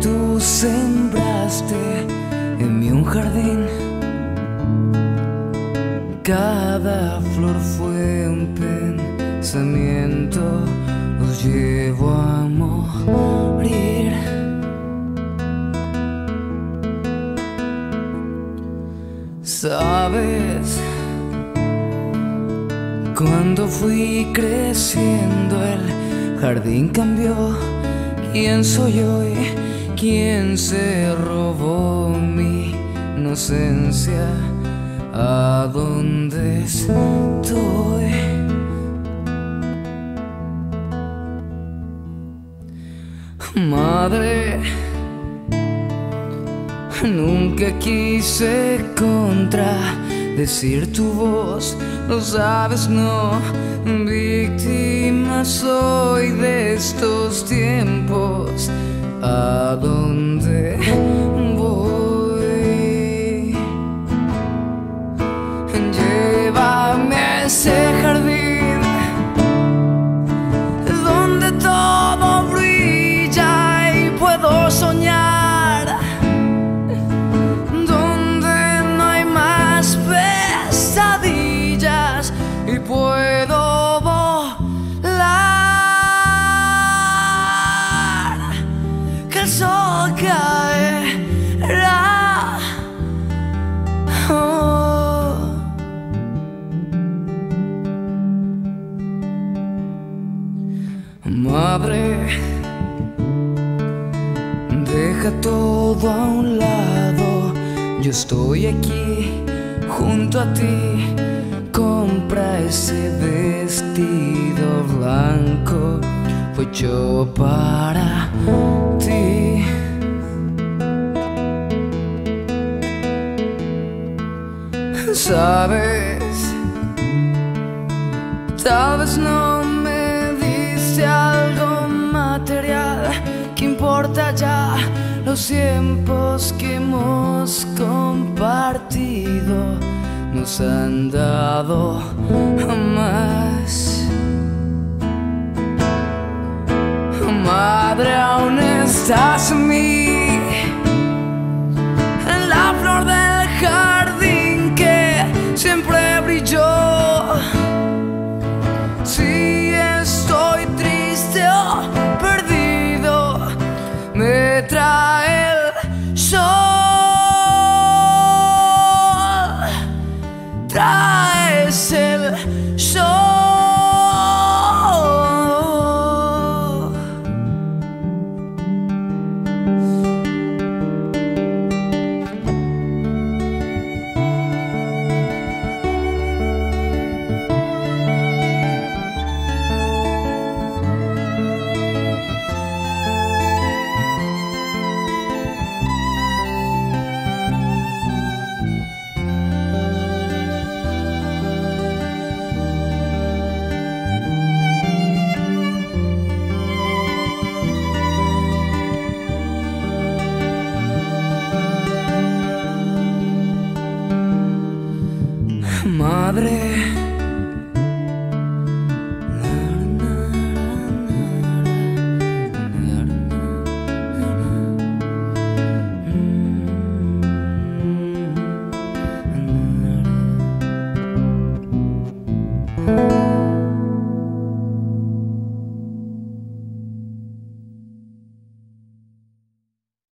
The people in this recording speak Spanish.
Tú sembraste en mí un jardín. Cada flor fue un pensamiento, nos llevó a morir. Sabes, cuando fui creciendo el jardín cambió. ¿Quién soy hoy? ¿Quién se robó mi inocencia? ¿A dónde estoy? Madre, nunca quise contradecir tu voz, lo sabes, no, víctima soy de estos tiempos. ¿A dónde voy? Oh. Madre, deja todo a un lado. Yo estoy aquí junto a ti. Compra ese vestido blanco, fue hecho para Sabes, Tal vez no me diste algo material. Que importa ya los tiempos que hemos compartido nos han dado más. Madre, aún estás en mí Madre.